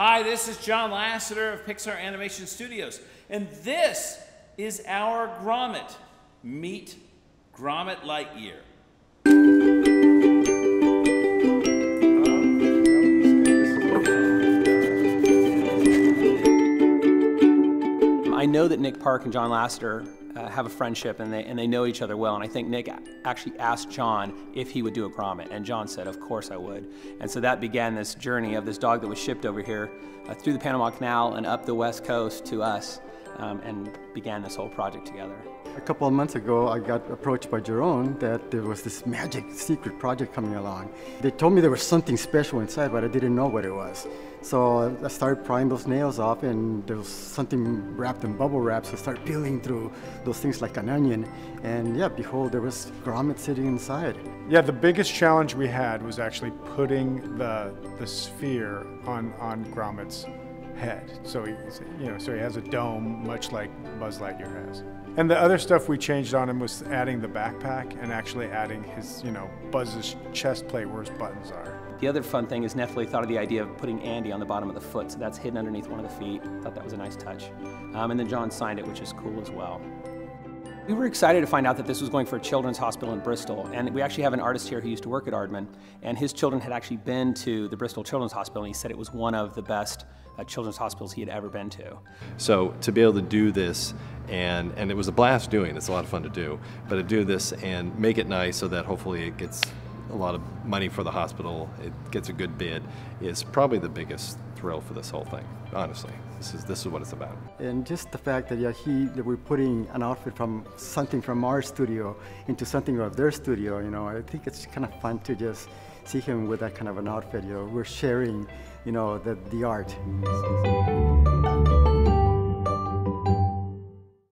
Hi, this is John Lasseter of Pixar Animation Studios, and this is our Gromit. Meet Gromit Lightyear. I know that Nick Park and John Lasseter uh, have a friendship and they, and they know each other well. And I think Nick actually asked John if he would do a Gromit. And John said, Of course I would. And so that began this journey of this dog that was shipped over here uh, through the Panama Canal and up the west coast to us um, and began this whole project together. A couple of months ago, I got approached by Jerome that there was this magic secret project coming along. They told me there was something special inside, but I didn't know what it was. So I started prying those nails off, and there was something wrapped in bubble wrap. So I started peeling through those things like an onion, and yeah, behold, there was Gromit sitting inside. Yeah, the biggest challenge we had was actually putting the the sphere on on Gromit's head. So he, you know, so he has a dome, much like Buzz Lightyear has. And the other stuff we changed on him was adding the backpack and actually adding his, you know, Buzz's chest plate where his buttons are. The other fun thing is Nephili thought of the idea of putting Andy on the bottom of the foot, so that's hidden underneath one of the feet. Thought that was a nice touch. Um, and then John signed it, which is cool as well. We were excited to find out that this was going for a children's hospital in Bristol, and we actually have an artist here who used to work at Aardman, and his children had actually been to the Bristol Children's Hospital, and he said it was one of the best uh, children's hospitals he had ever been to. So to be able to do this, and, and it was a blast doing, it's a lot of fun to do, but to do this and make it nice so that hopefully it gets a lot of money for the hospital, it gets a good bid, is probably the biggest thrill for this whole thing, honestly. This is, this is what it's about. And just the fact that yeah, he, that we're putting an outfit from something from our studio into something of their studio, you know, I think it's kind of fun to just see him with that kind of an outfit, you know, we're sharing, you know, the, the art.